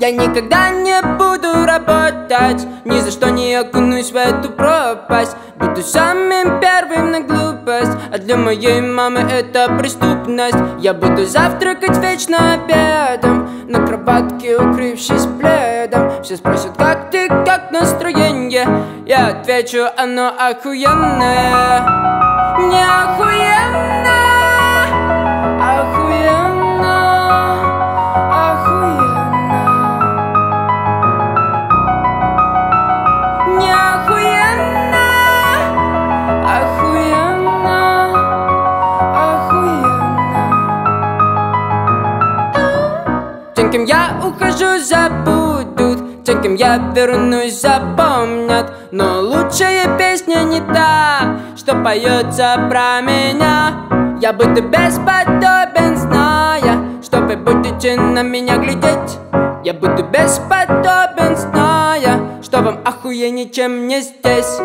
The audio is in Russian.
Я никогда не буду работать Ни за что не окунусь в эту пропасть. Буду самым первым на глупость А для моей мамы это преступность. Я буду завтракать вечно обедом На кроватке укрывшись пледом. Все спросят, как ты, как настроение? Я отвечу, оно охуенное Не Тем, кем я ухожу, забудут. Тем, кем я вернусь, запомнят. Но лучшая песня не та Что поется про меня. Я буду бесподобен, зная Что вы будете на меня глядеть. Я буду бесподобен, зная Что вам охуеннее, чем мне здесь